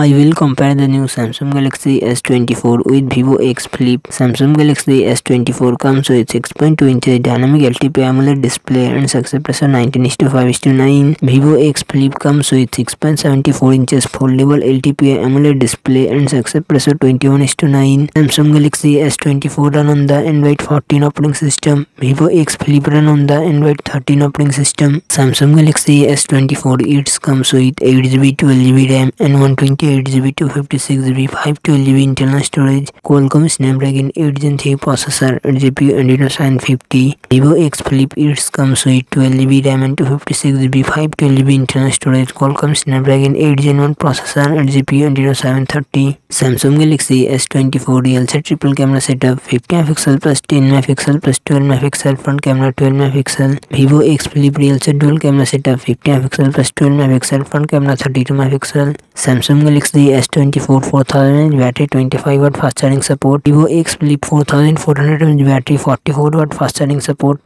I will compare the new Samsung Galaxy S24 with Vivo X Flip. Samsung Galaxy S24 comes with 6.2 inch dynamic LTP AMOLED display and success ratio 19:5:9. Vivo X Flip comes with 6.74 inches foldable LTP AMOLED display and success ratio 21:9. Samsung Galaxy S24 run on the Android 14 operating system. Vivo X Flip run on the Android 13 operating system. Samsung Galaxy S24 it comes with 8GB, 12GB RAM and 128 8GB, 256GB, 512GB internal storage. Qualcomm Snapdragon 8 Gen 3 processor, 8GB and Adreno 750. Vivo X Flip, it comes with 12GB RAM and 256GB, 512GB internal storage. Qualcomm Snapdragon 8 Gen 1 processor, 8GB and Adreno 730. Samsung Galaxy S24 real set triple camera setup, 50MP plus 10MP plus 12MP front camera, 12MP. Vivo X Flip real set dual camera setup, 50MP plus 12MP front camera, 32MP. Samsung Galaxy Linux the S24 4000 battery 25 watt fast charging support Vivo X Flip 4400 battery 44 watt fast charging support